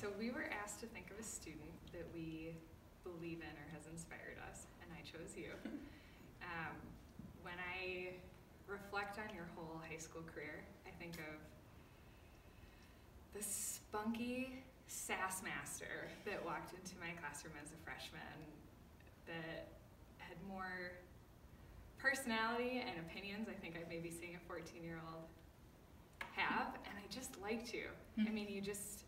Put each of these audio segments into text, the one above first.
So we were asked to think of a student that we believe in or has inspired us, and I chose you. Um, when I reflect on your whole high school career, I think of the spunky sass master that walked into my classroom as a freshman that had more personality and opinions I think I may be seeing a 14 year old have, and I just liked you. I Hmm. mean, you just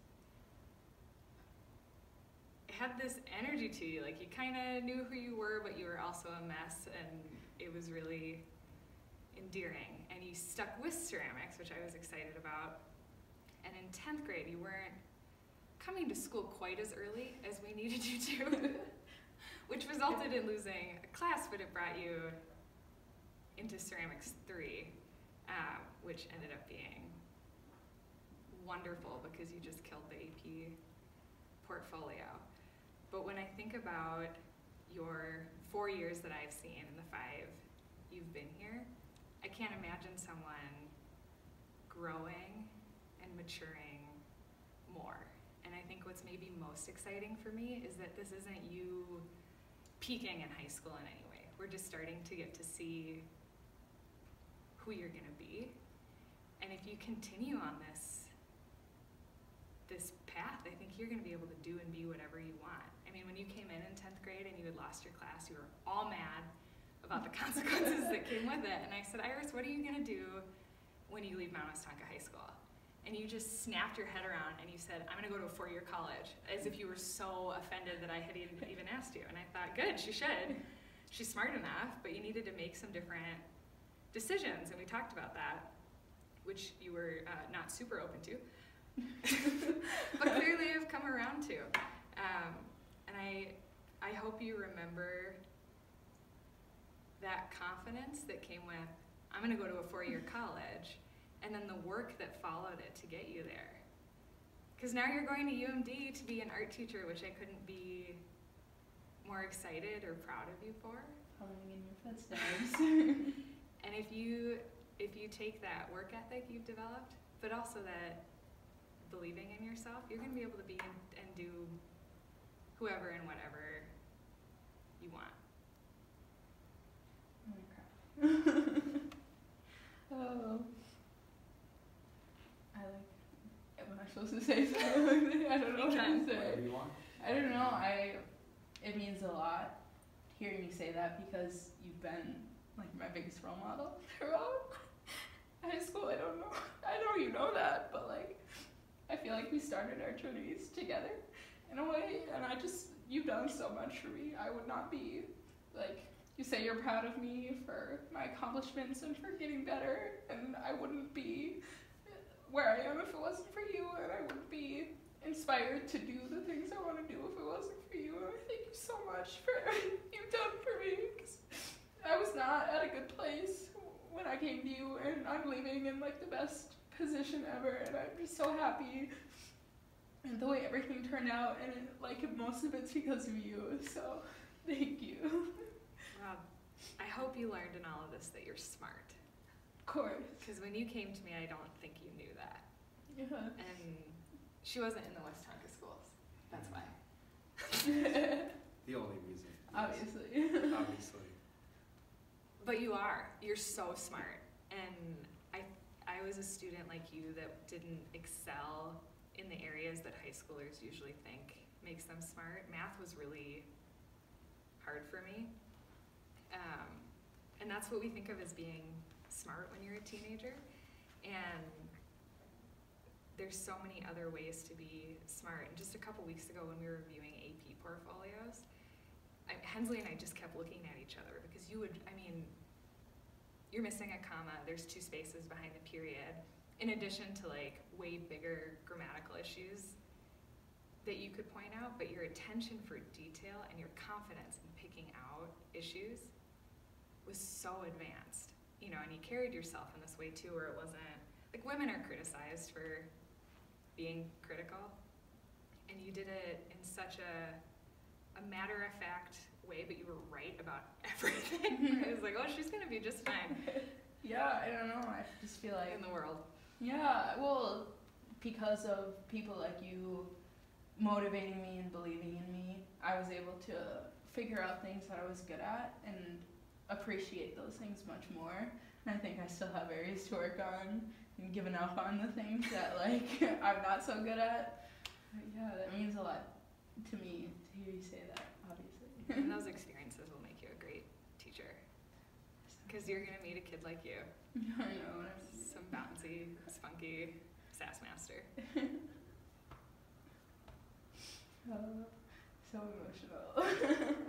had this energy to you. Like you kind of knew who you were, but you were also a mess, and it was really endearing. And you stuck with ceramics, which I was excited about. And in 10th grade, you weren't coming to school quite as early as we needed you to, which resulted in losing a class, but it brought you into ceramics 3, uh, which ended up being wonderful because you just killed the AP portfolio. Think about your four years that I've seen and the five you've been here, I can't imagine someone growing and maturing more. And I think what's maybe most exciting for me is that this isn't you peaking in high school in any way. We're just starting to get to see who you're going to be. And if you continue on this this path, I think you're going to be able to do and be whatever you want. I mean, when you came in in 10th grade and you had lost your class, you were all mad about the consequences that came with it. And I said, Iris, what are you going to do when you leave Mount Westonka High School? And you just snapped your head around and you said, I'm going to go to a four year college, as if you were so offended that I had even, even asked you. And I thought, good, she should. She's smart enough, but you needed to make some different decisions. And we talked about that, which you were uh, not super open to. but clearly have come around to. Um, and I, I hope you remember that confidence that came with, I'm going to go to a four year college, and then the work that followed it to get you there. Because now you're going to UMD to be an art teacher, which I couldn't be more excited or proud of you for. Following in your footsteps. And if you if you take that work ethic you've developed, but also that believing in yourself, you're going to be able to be and, and do whoever and whatever you want. I'm gonna cry. oh. I like. Am I supposed to say something? I don't know what to Anytime. say. Whatever you want. I don't know. I. It means a lot hearing you say that because you've been like my biggest role model throughout high school. I don't know. I know you know that, but like, I feel like we started our journeys together in a way, and I just you've done so much for me. I would not be like you say you're proud of me for my accomplishments and for getting better, and I wouldn't be where I am if it wasn't for you, and I wouldn't be inspired to do the things I want to do if it wasn't for you. And I thank you so much for everything you've done for me. 'cause I was not at a good place when I came to you, and I'm leaving in like the best position ever, and I'm just so happy. And the way everything turned out, and it, like most of it's because of you. So, thank you. Rob, I hope you learned in all of this that you're smart. Of course. Because when you came to me, I don't think you knew that. Yeah. And she wasn't in the Westonka schools. That's why. The only reason. yes. Obviously. Obviously. But you are. You're so smart. And I I was a student like you that didn't excel in the areas that high schoolers usually think makes them smart. Math was really hard for me. Um, and that's what we think of as being smart when you're a teenager. And there's so many other ways to be smart. And just a couple weeks ago when we were reviewing AP portfolios, I, Hensley and I just kept looking at each other because you would, I mean, you're missing a comma, there's two spaces behind the period, in addition to like way bigger grammatical issues that you could point out, but your attention for detail and your confidence in picking out issues was so advanced. You know, and you carried yourself in this way too, where it wasn't like women are criticized for being critical, and you did it in such a a matter of fact way, but you were right about everything. Mm-hmm. I was like, oh, she's gonna be just fine yeah, I don't know. I just feel like in the world. Yeah, well, because of people like you motivating me and believing in me, I was able to figure out things that I was good at and appreciate those things much more. And I think I still have areas to work on and given up on the things that like I'm not so good at. But yeah, that means a lot to me to hear you say that, obviously. and those experiences will make you a great teacher because you're gonna meet a kid like you, I know. Spunky sass master. Uh, so emotional.